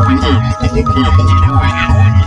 Wait, look, look, look, look, look, look,